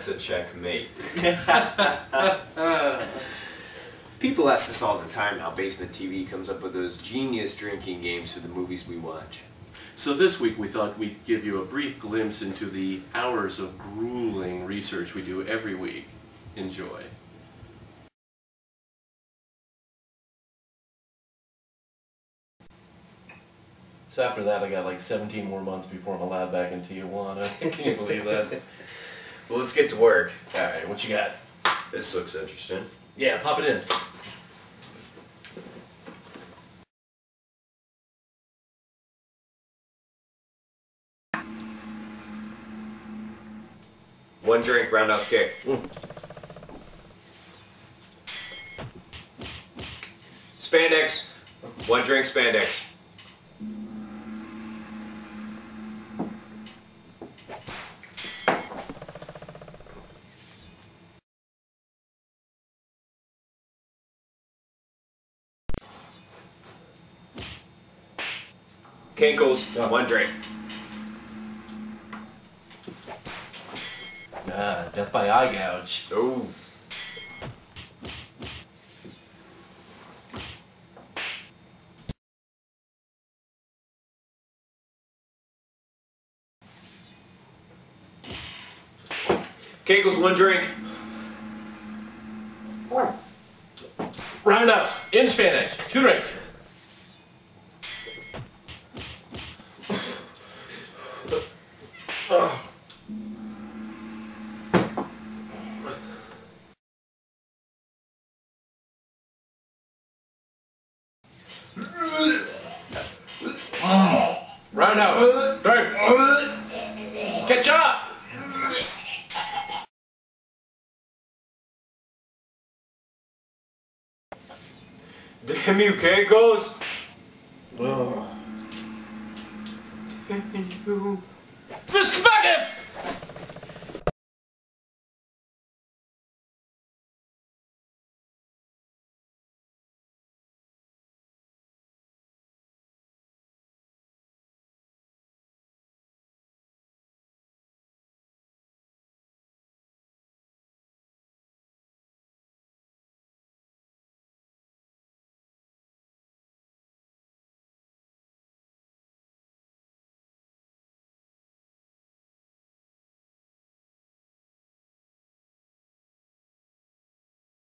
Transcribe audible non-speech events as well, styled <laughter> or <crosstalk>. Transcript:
That's a checkmate. <laughs> People ask us all the time how Basement TV comes up with those genius drinking games for the movies we watch. So this week we thought we'd give you a brief glimpse into the hours of grueling research we do every week. Enjoy. So after that I got like 17 more months before I'm allowed back in Tijuana. <laughs> Can you believe that? Well, let's get to work. Alright, what you got? This looks interesting. Yeah, pop it in. One drink, roundhouse kick. Mm. Spandex. One drink, spandex. Kinkles, one drink. Ah, death by eye gouge. Oh. Kinkles, one drink. Roundhouse, in Spanish, two drinks. Oh. Roundhouse, drink. Catch up. Damn you, Kinkles. Miss Bucket!